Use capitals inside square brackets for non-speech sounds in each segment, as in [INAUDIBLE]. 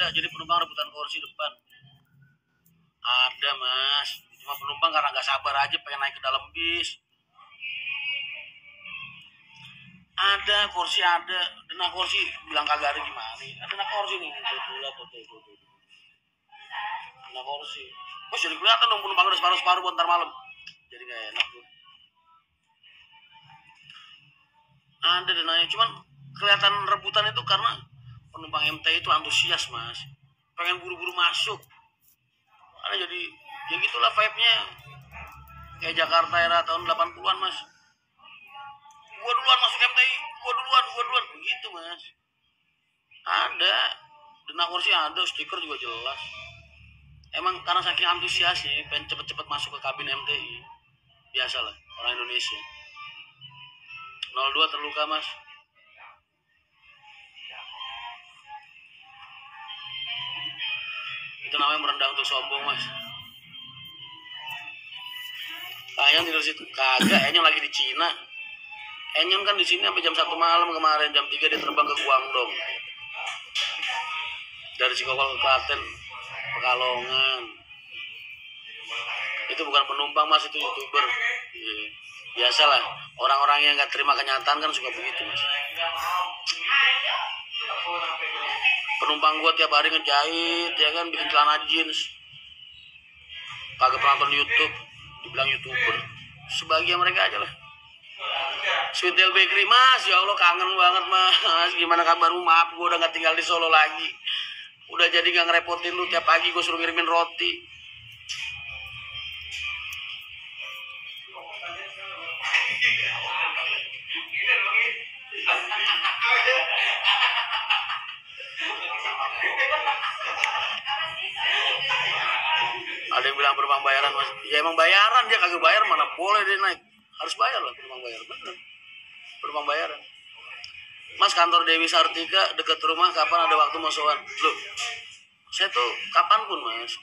ada jadi penumpang rebutan kursi depan. Ada mas. Cuma penumpang karena nggak sabar aja pengen naik ke dalam bis. Ada kursi ada. Dena kursi bilang kagak ada gimana ada dena kursi nih tuh tuh tuh tuh. dena kursi. Bos jadi kelihatan dong penumpang udah separuh separuh buat ntar malam. Jadi gak enak tuh. Ada denanya cuman kelihatan rebutan itu karena penumpang MT itu antusias mas. Pengen buru-buru masuk. Ada jadi ya gitulah vibe-nya. Kayak Jakarta era tahun 80-an mas. Gua duluan masuk MTI gua duluan gua duluan. Begitu mas. Ada. Dena kursi ada stiker juga jelas. Emang karena saking antusiasnya pengen cepet-cepet masuk ke kabin MTI biasalah orang Indonesia. 02 terluka mas namanya merendah untuk sombong mas. Kayang tidur situ. Kagak Enyong lagi di Cina. Enyong kan di sini sampai jam satu malam kemarin. Jam 3 dia terbang ke Guangdong. Dari Cikokol ke Klaten Pekalongan. Itu bukan penumpang mas itu youtuber. Iya. biasalah orang-orang yang nggak terima kenyataan kan suka begitu mas penumpang gua tiap hari ngejahit ya kan bikin celana jeans. Kagak pernah nonton YouTube dibilang youtuber. Sebagian mereka aja lah. Sweetel Bakery mas ya Allah kangen banget mas. Gimana kabarmu maaf gua udah nggak tinggal di Solo lagi. Udah jadi nggak ngerepotin lu tiap pagi gue suruh ngirimin roti [LAUGHS] ada yang bilang penumpang bayaran mas. Ya emang bayaran. Dia kagak bayar mana boleh dia naik. Harus bayar lah penumpang bayar bener. Bayaran. Mas kantor Dewi Sartika dekat rumah kapan ada waktu mau sowan? Loh saya tuh kapan pun mas.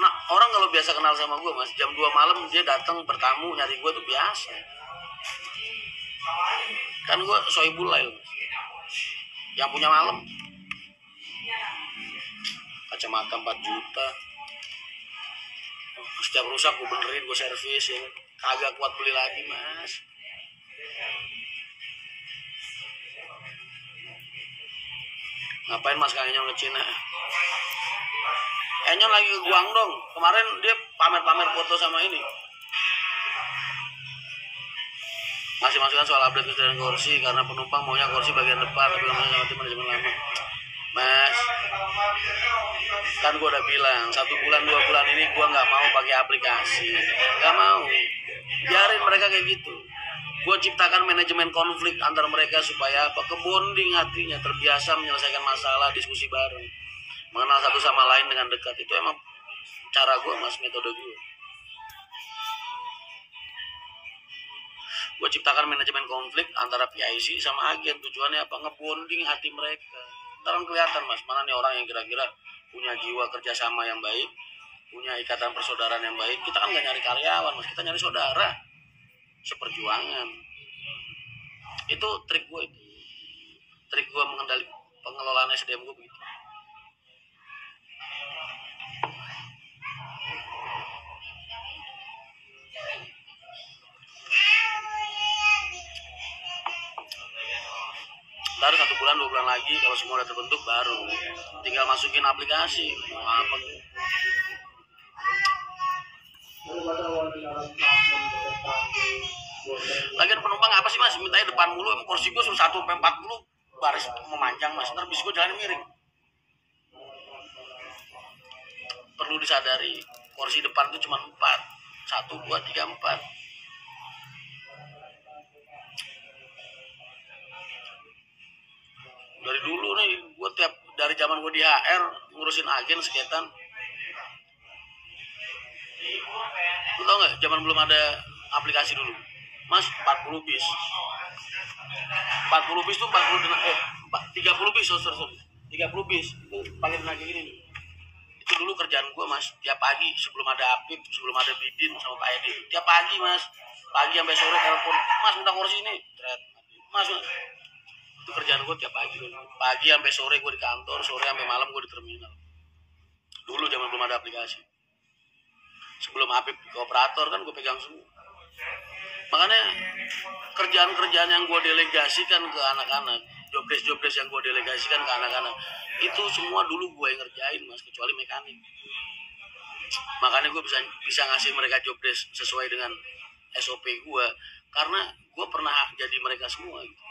Nah orang kalau biasa kenal sama gue mas jam 2 malam dia datang bertamu nyari gue tuh biasa. Kan gue soibul mas. Yang punya malam kacamata 4 juta. Setiap rusak gue benerin gue servis ya kagak kuat beli lagi mas. Ngapain mas kang Enyong ke Cina? Enyong lagi ke Guangdong kemarin dia pamer-pamer foto sama ini. Masih masukan soal update kesadaran kursi karena penumpang maunya kursi bagian depan tapi ngomongnya sama tim manajemen lama. Mas kan gua udah bilang satu bulan dua bulan ini gua nggak mau pakai aplikasi. Nggak mau. Biarin mereka kayak gitu. Gua ciptakan manajemen konflik antar mereka supaya apa? Kebonding hatinya terbiasa menyelesaikan masalah diskusi bareng. Mengenal satu sama lain dengan dekat. Itu emang cara gua mas metode gua. Gue ciptakan manajemen konflik antara PIC sama agen. Tujuannya apa? Ngebonding hati mereka kan kelihatan mas. Mana nih orang yang kira-kira punya jiwa kerjasama yang baik punya ikatan persaudaraan yang baik. Kita kan nggak nyari karyawan mas. Kita nyari saudara. Seperjuangan. Itu trik gue itu. Trik gue mengendali pengelolaan SDM gue baru satu bulan dua bulan lagi kalau semua udah terbentuk baru tinggal masukin aplikasi mau apa tuh Lagian penumpang apa sih mas? Mintanya depan mulu, emang kursi gue suruh 1 sampai 40 baris memanjang mas, ntar bis gue jalan miring. Perlu disadari, kursi depan itu cuma 4. 1, 2, 3, 4. Dulu nih, gue tiap dari zaman gue di HR ngurusin agen sekitar Lu tau gak, zaman belum ada aplikasi dulu. Mas, 40 bis. 40 bis tuh 40 tenaga, eh, 30 bis, sorry, sorry. 30 bis, itu pakai tenaga gini nih. Itu dulu kerjaan gue mas, tiap pagi sebelum ada Apip, sebelum ada Bidin sama Pak Edi. Tiap pagi mas, pagi sampai sore telepon, mas minta kursi ini. Mas. Itu kerjaan gue tiap pagi pagi sampai sore gue di kantor sore sampai malam gue di terminal. Dulu zaman belum ada aplikasi. Sebelum Apip ke operator kan gue pegang semua. Makanya kerjaan-kerjaan yang gue delegasikan ke anak-anak jobdesk-jobdesk yang gue delegasikan ke anak-anak itu semua dulu gue yang ngerjain mas kecuali mekanik. Makanya gue bisa bisa ngasih mereka jobdesk sesuai dengan SOP gue karena gue pernah jadi mereka semua gitu